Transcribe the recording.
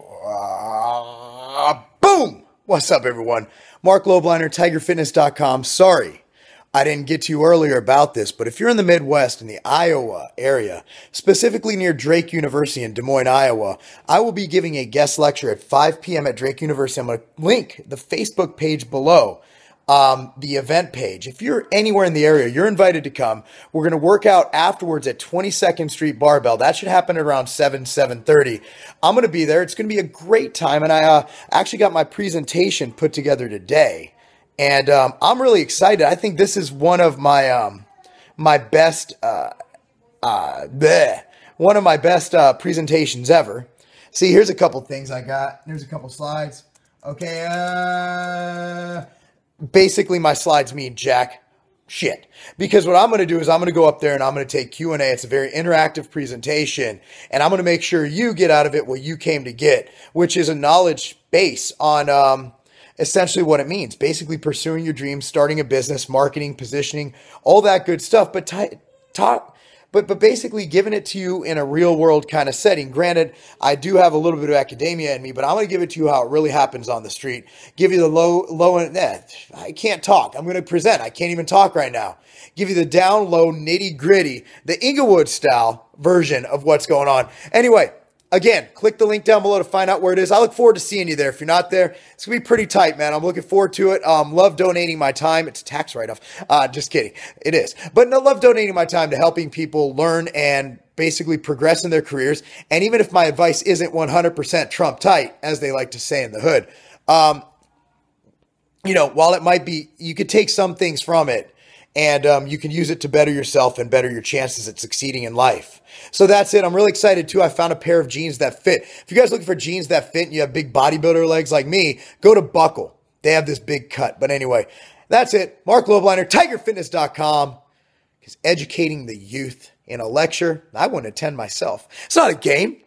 Uh, boom! What's up, everyone? Marc Lobliner, TigerFitness.com. Sorry. I didn't get to you earlier about this, but if you're in the Midwest in the Iowa area, specifically near Drake University in Des Moines, Iowa, I will be giving a guest lecture at 5 p.m. at Drake University. I'm going to link the Facebook page below um, the event page. If you're anywhere in the area, you're invited to come. We're going to work out afterwards at 22nd Street Barbell. That should happen around 7, 7.30. I'm going to be there. It's going to be a great time. And I uh, actually got my presentation put together today. And um, I'm really excited. I think this is one of my um, my best uh, uh, bleh, one of my best uh, presentations ever. See, here's a couple things I got. Here's a couple slides. Okay, uh, basically my slides mean jack shit. Because what i'm going to do is i'm going to go up there and i'm going to take q&a it's a very interactive presentation and i'm going to make sure you get out of it what you came to get which is a knowledge base on um, essentially what it means. Basically pursuing your dreams starting a business marketing positioning all that good stuff. But t- talk but but basically giving it to you in a real world kind of setting. Granted, I do have a little bit of academia in me, but I'm going to give it to you how it really happens on the street. Give you the low low and eh, I can't talk. I'm going to present. I can't even talk right now. Give you the down low nitty gritty, the Inglewood style version of what's going on. Anyway, Again, click the link down below to find out where it is. I look forward to seeing you there. If you're not there, it's gonna be pretty tight, man. I'm looking forward to it. Um, love donating my time. It's a tax write-off. Uh, just kidding. It is, but I love donating my time to helping people learn and basically progress in their careers. And even if my advice isn't 100% Trump tight, as they like to say in the hood, um, you know, while it might be, you could take some things from it and um, you can use it to better yourself and better your chances at succeeding in life. So that's it. I'm really excited too. I found a pair of jeans that fit. If you guys looking for jeans that fit and you have big bodybuilder legs like me, go to Buckle. They have this big cut. But anyway, that's it. Marc Lobliner, TigerFitness.com is educating the youth in a lecture I wouldn't attend myself. It's not a game.